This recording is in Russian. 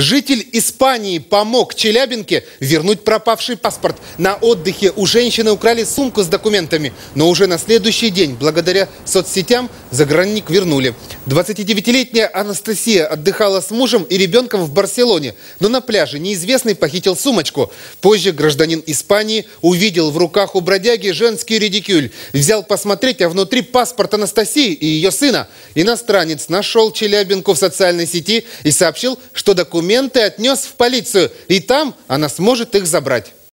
Житель Испании помог Челябинке вернуть пропавший паспорт. На отдыхе у женщины украли сумку с документами, но уже на следующий день, благодаря соцсетям, загранник вернули. 29-летняя Анастасия отдыхала с мужем и ребенком в Барселоне, но на пляже неизвестный похитил сумочку. Позже гражданин Испании увидел в руках у бродяги женский редикюль, взял посмотреть, а внутри паспорт Анастасии и ее сына. Иностранец нашел Челябинку в социальной сети и сообщил, что документы отнес в полицию, и там она сможет их забрать.